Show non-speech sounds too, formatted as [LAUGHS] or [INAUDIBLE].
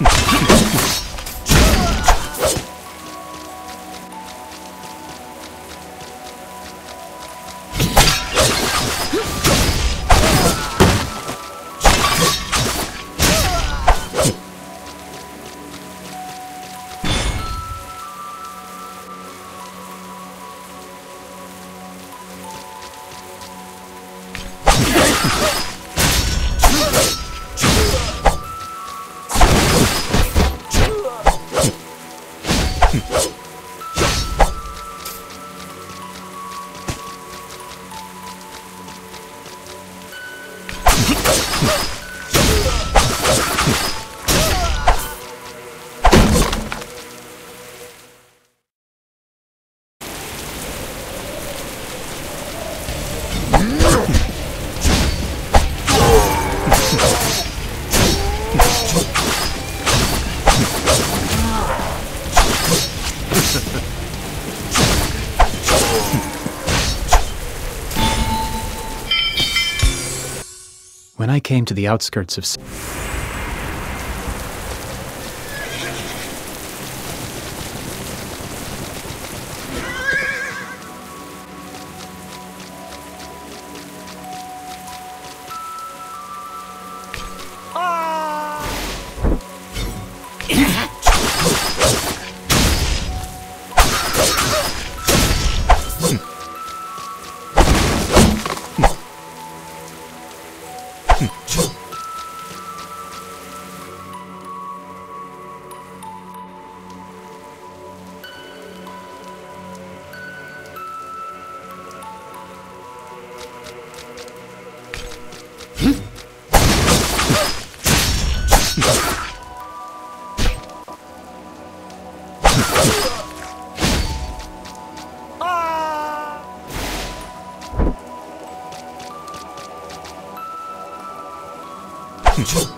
you Hmm. [LAUGHS] When I came to the outskirts of... Hmm.